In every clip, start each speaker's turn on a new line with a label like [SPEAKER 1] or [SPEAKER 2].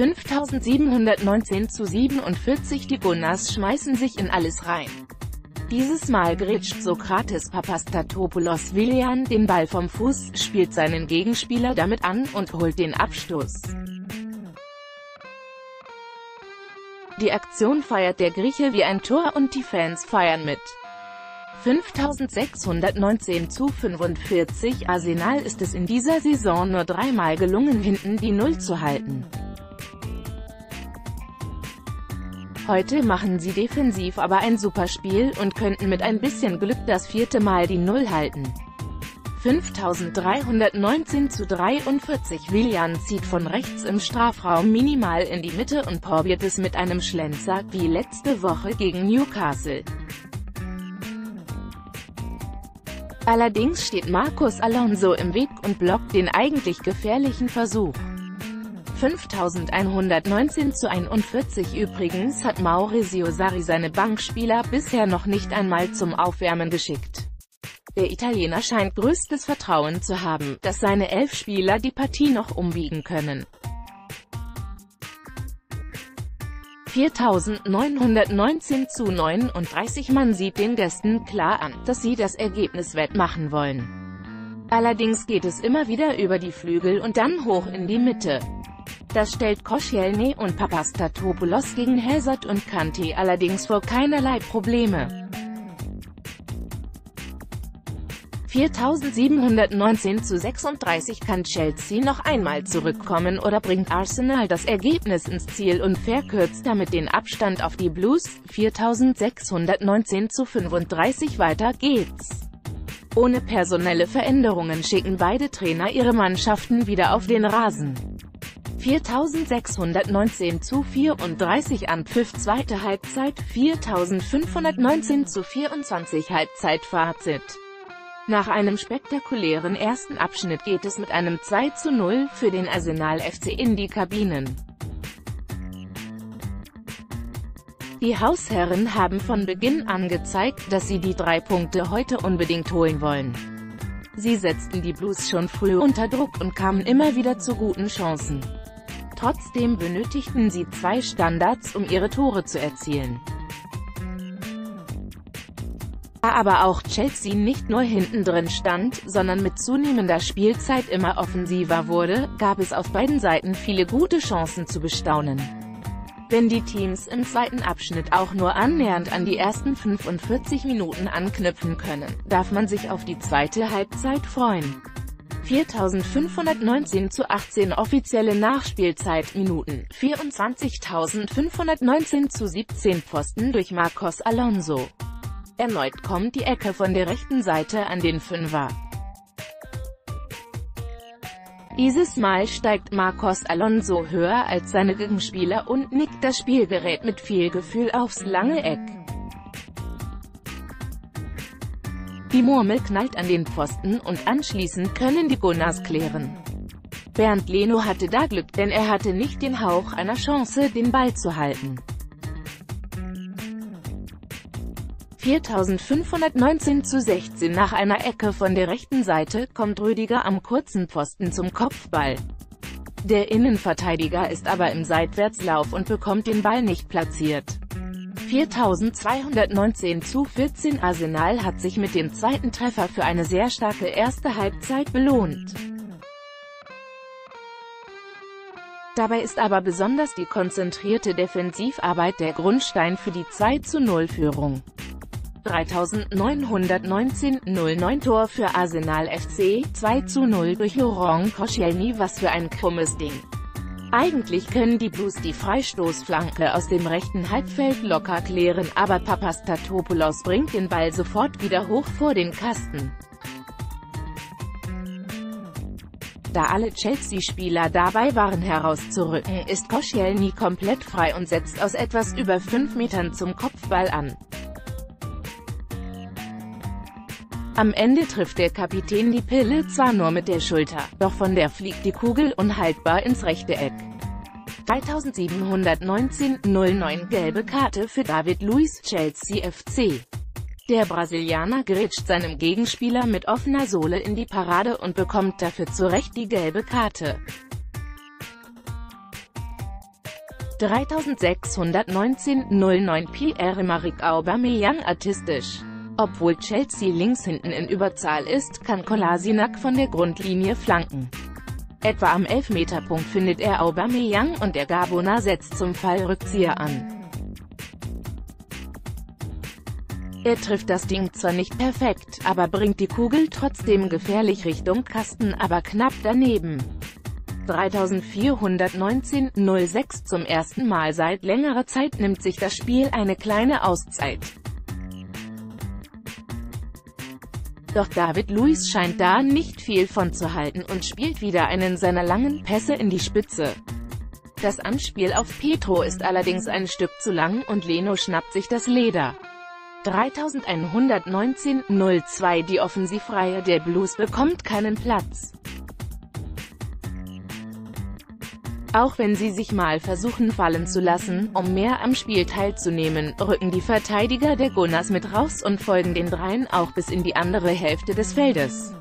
[SPEAKER 1] 5719 zu 47 Die Gunners schmeißen sich in alles rein. Dieses Mal grätscht Sokrates Papastatopoulos Willian den Ball vom Fuß, spielt seinen Gegenspieler damit an und holt den Abstoß. Die Aktion feiert der Grieche wie ein Tor und die Fans feiern mit. 5619 zu 45 Arsenal ist es in dieser Saison nur dreimal gelungen hinten die Null zu halten. Heute machen sie defensiv aber ein super Spiel und könnten mit ein bisschen Glück das vierte Mal die Null halten. 5319 zu 43 Willian zieht von rechts im Strafraum minimal in die Mitte und probiert es mit einem Schlenzer, wie letzte Woche gegen Newcastle. Allerdings steht Marcos Alonso im Weg und blockt den eigentlich gefährlichen Versuch. 5119 zu 41 Übrigens hat Maurizio Sarri seine Bankspieler bisher noch nicht einmal zum Aufwärmen geschickt. Der Italiener scheint größtes Vertrauen zu haben, dass seine elf Spieler die Partie noch umbiegen können. 4919 zu 39 Man sieht den Gästen klar an, dass sie das Ergebnis wettmachen wollen. Allerdings geht es immer wieder über die Flügel und dann hoch in die Mitte. Das stellt Koscielny und Papastatopoulos gegen Hazard und Kante allerdings vor keinerlei Probleme. 4719 zu 36 kann Chelsea noch einmal zurückkommen oder bringt Arsenal das Ergebnis ins Ziel und verkürzt damit den Abstand auf die Blues. 4619 zu 35 weiter geht's. Ohne personelle Veränderungen schicken beide Trainer ihre Mannschaften wieder auf den Rasen. 4619 zu 34 Anpfiff zweite Halbzeit, 4519 zu 24 Halbzeitfazit. Nach einem spektakulären ersten Abschnitt geht es mit einem 2 zu 0 für den Arsenal FC in die Kabinen. Die Hausherren haben von Beginn an gezeigt, dass sie die drei Punkte heute unbedingt holen wollen. Sie setzten die Blues schon früh unter Druck und kamen immer wieder zu guten Chancen. Trotzdem benötigten sie zwei Standards, um ihre Tore zu erzielen. Da aber auch Chelsea nicht nur hinten drin stand, sondern mit zunehmender Spielzeit immer offensiver wurde, gab es auf beiden Seiten viele gute Chancen zu bestaunen. Wenn die Teams im zweiten Abschnitt auch nur annähernd an die ersten 45 Minuten anknüpfen können, darf man sich auf die zweite Halbzeit freuen. 4.519 zu 18 offizielle Nachspielzeitminuten, 24.519 zu 17 Pfosten durch Marcos Alonso. Erneut kommt die Ecke von der rechten Seite an den Fünfer. Dieses Mal steigt Marcos Alonso höher als seine Gegenspieler und nickt das Spielgerät mit viel Gefühl aufs lange Eck. Die Murmel knallt an den Pfosten und anschließend können die Gunners klären. Bernd Leno hatte da Glück, denn er hatte nicht den Hauch einer Chance, den Ball zu halten. 4519 zu 16 Nach einer Ecke von der rechten Seite kommt Rüdiger am kurzen Pfosten zum Kopfball. Der Innenverteidiger ist aber im Seitwärtslauf und bekommt den Ball nicht platziert. 4219 zu 14 Arsenal hat sich mit dem zweiten Treffer für eine sehr starke erste Halbzeit belohnt. Dabei ist aber besonders die konzentrierte Defensivarbeit der Grundstein für die 2 zu 0 Führung. 3919 09 Tor für Arsenal FC, 2 zu 0 durch Laurent Koscielny was für ein krummes Ding. Eigentlich können die Blues die Freistoßflanke aus dem rechten Halbfeld locker klären, aber Papastatopoulos bringt den Ball sofort wieder hoch vor den Kasten. Da alle Chelsea-Spieler dabei waren herauszurücken, ist Koscielny komplett frei und setzt aus etwas über 5 Metern zum Kopfball an. Am Ende trifft der Kapitän die Pille zwar nur mit der Schulter, doch von der fliegt die Kugel unhaltbar ins rechte Eck. 3719-09 gelbe Karte für David Luiz Chelsea FC. Der Brasilianer grätscht seinem Gegenspieler mit offener Sohle in die Parade und bekommt dafür zu Recht die gelbe Karte. 3619-09 Pierre-Emerick Aubameyang artistisch. Obwohl Chelsea links hinten in Überzahl ist, kann Kolasinac von der Grundlinie flanken. Etwa am Elfmeterpunkt findet er Aubameyang und der Gaboner setzt zum Fallrückzieher an. Er trifft das Ding zwar nicht perfekt, aber bringt die Kugel trotzdem gefährlich Richtung Kasten aber knapp daneben. 3419-06 Zum ersten Mal seit längerer Zeit nimmt sich das Spiel eine kleine Auszeit. Doch David Luiz scheint da nicht viel von zu halten und spielt wieder einen seiner langen Pässe in die Spitze. Das Anspiel auf Petro ist allerdings ein Stück zu lang und Leno schnappt sich das Leder. 3119-02 Die Offensivreihe der Blues bekommt keinen Platz. Auch wenn sie sich mal versuchen fallen zu lassen, um mehr am Spiel teilzunehmen, rücken die Verteidiger der Gunners mit raus und folgen den Dreien auch bis in die andere Hälfte des Feldes.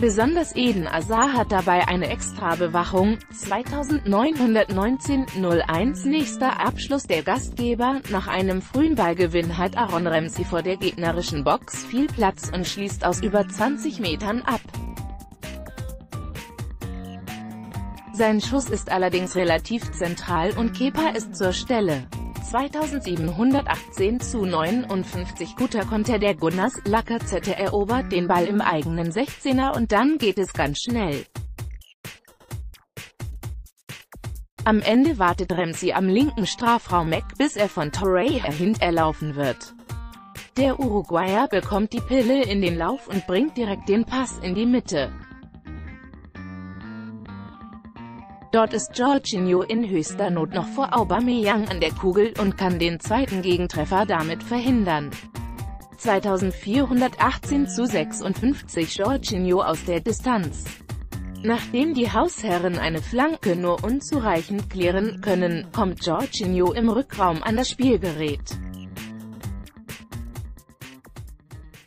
[SPEAKER 1] Besonders Eden Azar hat dabei eine Extra-Bewachung. 2919-01 Nächster Abschluss der Gastgeber. Nach einem frühen Ballgewinn hat Aaron Ramsey vor der gegnerischen Box viel Platz und schließt aus über 20 Metern ab. Sein Schuss ist allerdings relativ zentral und Kepa ist zur Stelle. 2718 zu 59 guter Konter der Gunners, Lacazette erobert den Ball im eigenen 16er und dann geht es ganz schnell. Am Ende wartet Ramsey am linken Strafraumeck, bis er von Torreira hinterlaufen wird. Der Uruguayer bekommt die Pille in den Lauf und bringt direkt den Pass in die Mitte. Dort ist Jorginho in höchster Not noch vor Aubameyang an der Kugel und kann den zweiten Gegentreffer damit verhindern. 2418 zu 56 Jorginho aus der Distanz. Nachdem die Hausherren eine Flanke nur unzureichend klären können, kommt Jorginho im Rückraum an das Spielgerät.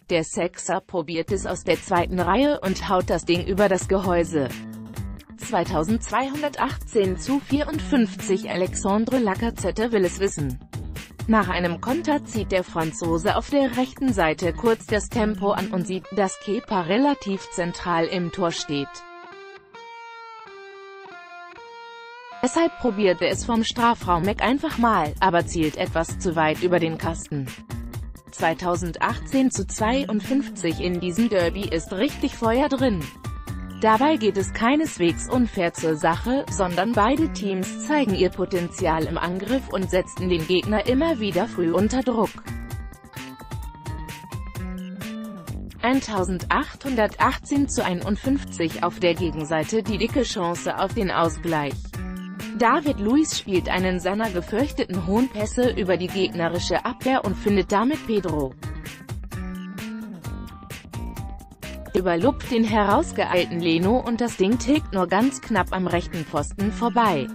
[SPEAKER 1] Der Sechser probiert es aus der zweiten Reihe und haut das Ding über das Gehäuse. 2218 zu 54 Alexandre Lacazette will es wissen. Nach einem Konter zieht der Franzose auf der rechten Seite kurz das Tempo an und sieht, dass Kepa relativ zentral im Tor steht. Deshalb probiert er es vom Strafraum weg einfach mal, aber zielt etwas zu weit über den Kasten. 2018 zu 52 in diesem Derby ist richtig Feuer drin. Dabei geht es keineswegs unfair zur Sache, sondern beide Teams zeigen ihr Potenzial im Angriff und setzten den Gegner immer wieder früh unter Druck. 1818 zu 51 auf der Gegenseite die dicke Chance auf den Ausgleich. David Luiz spielt einen seiner gefürchteten hohen Pässe über die gegnerische Abwehr und findet damit Pedro. Überlupft den herausgeeilten Leno und das Ding tickt nur ganz knapp am rechten Pfosten vorbei.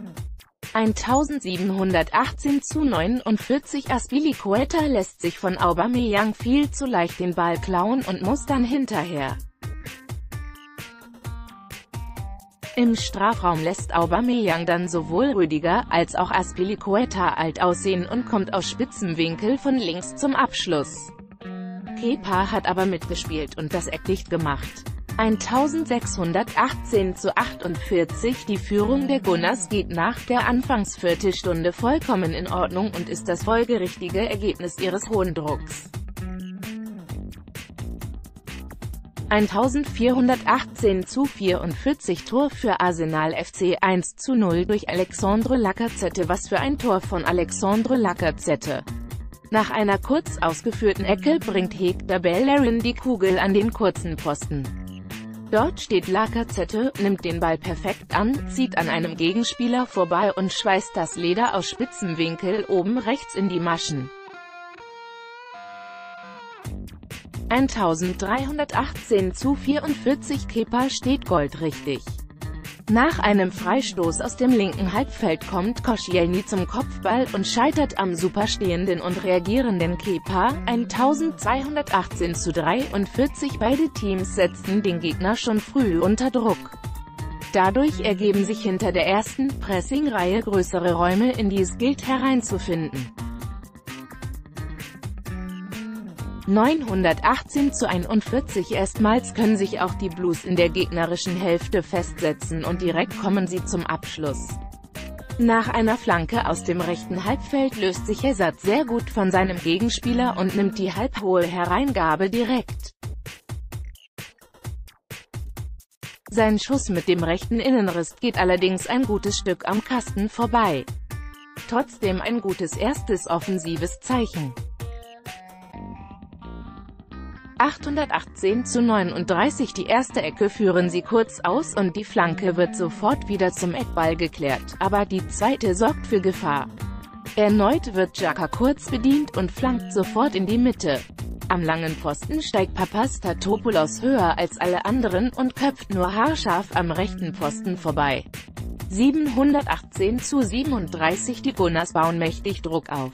[SPEAKER 1] 1718 zu 49 Aspilicueta lässt sich von Aubameyang viel zu leicht den Ball klauen und muss dann hinterher. Im Strafraum lässt Aubameyang dann sowohl Rüdiger als auch Aspilicueta alt aussehen und kommt aus Spitzenwinkel von links zum Abschluss. Kepa hat aber mitgespielt und das Eck dicht gemacht. 1618 zu 48 Die Führung der Gunners geht nach der Anfangsviertelstunde vollkommen in Ordnung und ist das folgerichtige Ergebnis ihres hohen Drucks. 1418 zu 44 Tor für Arsenal FC 1 zu 0 durch Alexandre Lacazette Was für ein Tor von Alexandre Lacazette! Nach einer kurz ausgeführten Ecke bringt Hector Bellerin die Kugel an den kurzen Posten. Dort steht Lacazette, nimmt den Ball perfekt an, zieht an einem Gegenspieler vorbei und schweißt das Leder aus Spitzenwinkel oben rechts in die Maschen. 1318 zu 44 Kepa steht goldrichtig. Nach einem Freistoß aus dem linken Halbfeld kommt Koscielny zum Kopfball und scheitert am superstehenden und reagierenden Kepa, 1218 zu 43 Beide Teams setzten den Gegner schon früh unter Druck. Dadurch ergeben sich hinter der ersten Pressing-Reihe größere Räume, in die es gilt hereinzufinden. 918 zu 41 Erstmals können sich auch die Blues in der gegnerischen Hälfte festsetzen und direkt kommen sie zum Abschluss. Nach einer Flanke aus dem rechten Halbfeld löst sich Hazard sehr gut von seinem Gegenspieler und nimmt die halbhohe Hereingabe direkt. Sein Schuss mit dem rechten Innenriss geht allerdings ein gutes Stück am Kasten vorbei. Trotzdem ein gutes erstes offensives Zeichen. 818 zu 39 Die erste Ecke führen sie kurz aus und die Flanke wird sofort wieder zum Eckball geklärt, aber die zweite sorgt für Gefahr. Erneut wird Jaka kurz bedient und flankt sofort in die Mitte. Am langen Pfosten steigt Papastatopoulos höher als alle anderen und köpft nur haarscharf am rechten Pfosten vorbei. 718 zu 37 Die Gunners bauen mächtig Druck auf.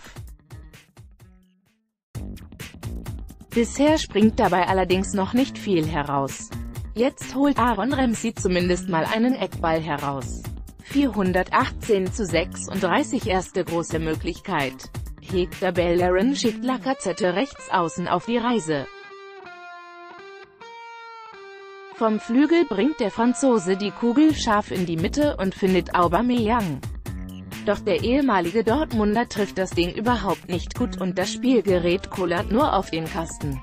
[SPEAKER 1] Bisher springt dabei allerdings noch nicht viel heraus. Jetzt holt Aaron Ramsey zumindest mal einen Eckball heraus. 418 zu 36 erste große Möglichkeit. Hector Bellerin schickt Lacazette rechts außen auf die Reise. Vom Flügel bringt der Franzose die Kugel scharf in die Mitte und findet Aubameyang. Doch der ehemalige Dortmunder trifft das Ding überhaupt nicht gut und das Spielgerät kullert nur auf den Kasten.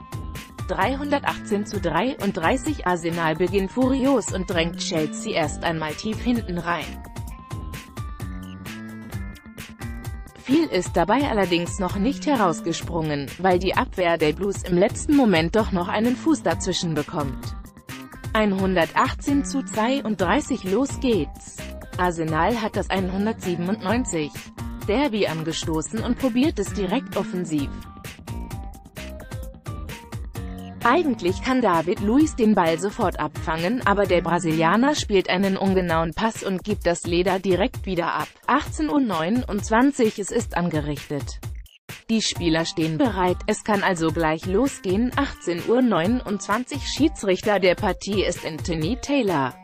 [SPEAKER 1] 318 zu 33 Arsenal beginnt furios und drängt Chelsea erst einmal tief hinten rein. Viel ist dabei allerdings noch nicht herausgesprungen, weil die Abwehr der Blues im letzten Moment doch noch einen Fuß dazwischen bekommt. 118 zu 32 Los geht's. Arsenal hat das 197 Derby angestoßen und probiert es direkt offensiv. Eigentlich kann David Luiz den Ball sofort abfangen, aber der Brasilianer spielt einen ungenauen Pass und gibt das Leder direkt wieder ab. 18.29 Uhr es ist angerichtet. Die Spieler stehen bereit, es kann also gleich losgehen. 18.29 Uhr Schiedsrichter der Partie ist Anthony Taylor.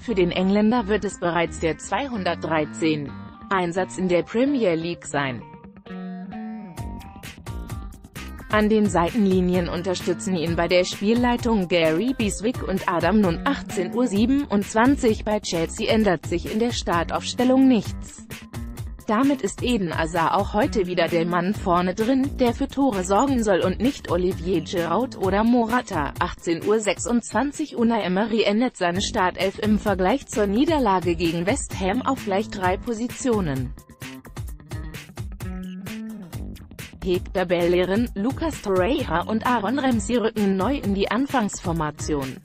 [SPEAKER 1] Für den Engländer wird es bereits der 213. Einsatz in der Premier League sein. An den Seitenlinien unterstützen ihn bei der Spielleitung Gary Biswick und Adam Nun 18.27 Uhr bei Chelsea ändert sich in der Startaufstellung nichts. Damit ist Eden Hazard auch heute wieder der Mann vorne drin, der für Tore sorgen soll und nicht Olivier Giroud oder Morata. 18.26 Uhr Unai Emery ändert seine Startelf im Vergleich zur Niederlage gegen West Ham auf gleich drei Positionen. Hector Bellerin, Lucas Torreira und Aaron Ramsey rücken neu in die Anfangsformation.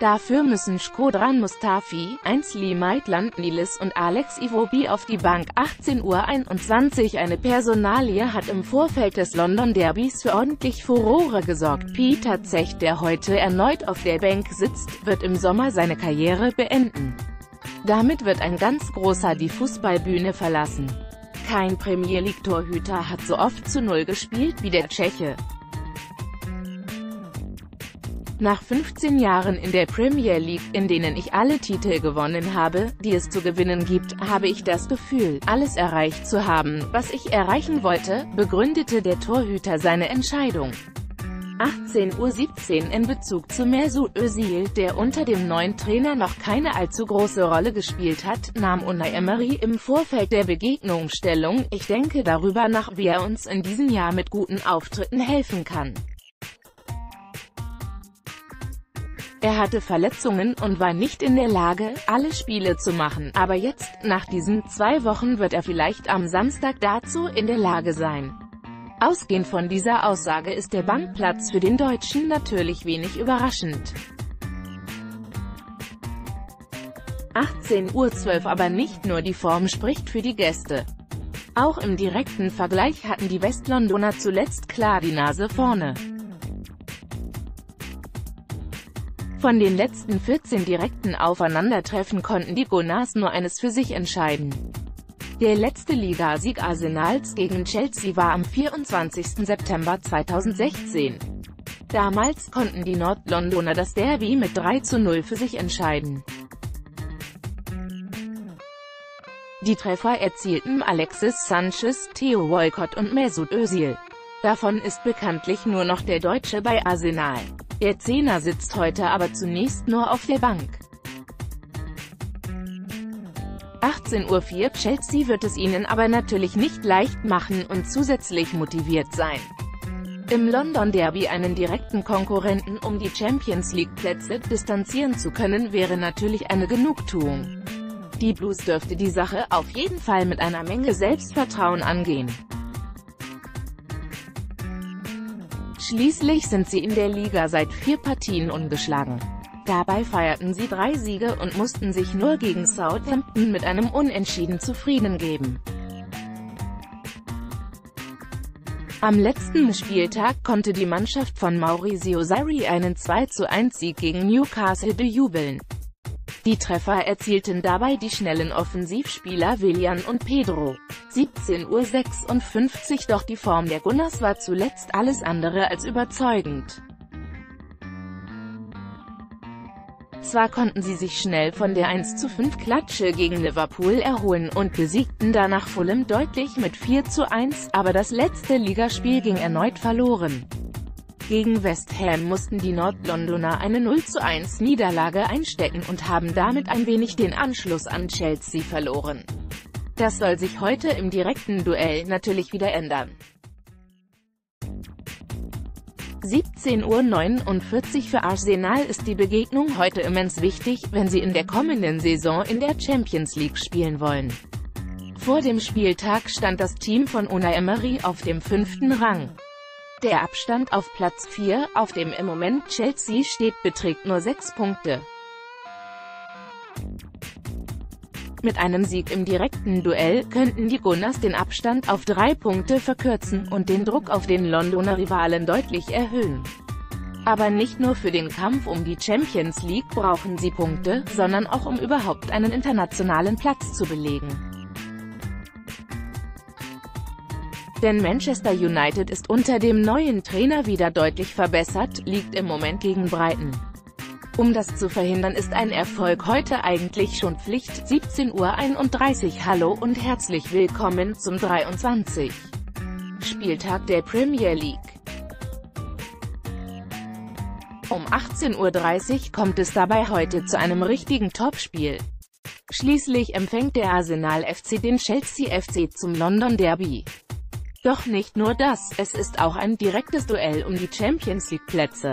[SPEAKER 1] Dafür müssen Shkodran Mustafi, Ainslie Maitland Nilis und Alex Iwobi auf die Bank. 18.21 Uhr Eine Personalie hat im Vorfeld des London Derbys für ordentlich Furore gesorgt. Peter Zech, der heute erneut auf der Bank sitzt, wird im Sommer seine Karriere beenden. Damit wird ein ganz großer die Fußballbühne verlassen. Kein Premier League-Torhüter hat so oft zu Null gespielt wie der Tscheche. Nach 15 Jahren in der Premier League, in denen ich alle Titel gewonnen habe, die es zu gewinnen gibt, habe ich das Gefühl, alles erreicht zu haben, was ich erreichen wollte, begründete der Torhüter seine Entscheidung. 18.17 Uhr in Bezug zu Mesut Özil, der unter dem neuen Trainer noch keine allzu große Rolle gespielt hat, nahm Unai Emery im Vorfeld der Begegnung Stellung, ich denke darüber nach, wie er uns in diesem Jahr mit guten Auftritten helfen kann. Er hatte Verletzungen und war nicht in der Lage, alle Spiele zu machen, aber jetzt, nach diesen zwei Wochen wird er vielleicht am Samstag dazu in der Lage sein. Ausgehend von dieser Aussage ist der Bankplatz für den Deutschen natürlich wenig überraschend. 18.12 Uhr aber nicht nur die Form spricht für die Gäste. Auch im direkten Vergleich hatten die Westlondoner zuletzt klar die Nase vorne. Von den letzten 14 direkten Aufeinandertreffen konnten die Gunners nur eines für sich entscheiden. Der letzte Ligasieg Arsenals gegen Chelsea war am 24. September 2016. Damals konnten die Nordlondoner das Derby mit 3 zu 0 für sich entscheiden. Die Treffer erzielten Alexis Sanchez, Theo Walcott und Mesut Özil. Davon ist bekanntlich nur noch der Deutsche bei Arsenal. Der Zehner sitzt heute aber zunächst nur auf der Bank. 18.04 Uhr Chelsea wird es ihnen aber natürlich nicht leicht machen und zusätzlich motiviert sein. Im London Derby einen direkten Konkurrenten um die Champions League Plätze distanzieren zu können wäre natürlich eine Genugtuung. Die Blues dürfte die Sache auf jeden Fall mit einer Menge Selbstvertrauen angehen. Schließlich sind sie in der Liga seit vier Partien ungeschlagen. Dabei feierten sie drei Siege und mussten sich nur gegen Southampton mit einem Unentschieden zufrieden geben. Am letzten Spieltag konnte die Mannschaft von Maurizio Sarri einen 2:1 Sieg gegen Newcastle bejubeln. Die Treffer erzielten dabei die schnellen Offensivspieler Willian und Pedro. 17.56 Uhr Doch die Form der Gunners war zuletzt alles andere als überzeugend. Zwar konnten sie sich schnell von der 1:5 Klatsche gegen Liverpool erholen und besiegten danach Fulham deutlich mit 4:1, aber das letzte Ligaspiel ging erneut verloren. Gegen West Ham mussten die Nordlondoner eine 0:1 Niederlage einstecken und haben damit ein wenig den Anschluss an Chelsea verloren. Das soll sich heute im direkten Duell natürlich wieder ändern. 17.49 Uhr für Arsenal ist die Begegnung heute immens wichtig, wenn sie in der kommenden Saison in der Champions League spielen wollen. Vor dem Spieltag stand das Team von Unai Emery auf dem fünften Rang. Der Abstand auf Platz 4, auf dem im Moment Chelsea steht, beträgt nur 6 Punkte. Mit einem Sieg im direkten Duell könnten die Gunners den Abstand auf drei Punkte verkürzen und den Druck auf den Londoner Rivalen deutlich erhöhen. Aber nicht nur für den Kampf um die Champions League brauchen sie Punkte, sondern auch um überhaupt einen internationalen Platz zu belegen. Denn Manchester United ist unter dem neuen Trainer wieder deutlich verbessert, liegt im Moment gegen Brighton. Um das zu verhindern ist ein Erfolg heute eigentlich schon Pflicht. 17.31 Uhr Hallo und herzlich willkommen zum 23. Spieltag der Premier League. Um 18.30 Uhr kommt es dabei heute zu einem richtigen Topspiel. Schließlich empfängt der Arsenal FC den Chelsea FC zum London Derby. Doch nicht nur das, es ist auch ein direktes Duell um die Champions League Plätze.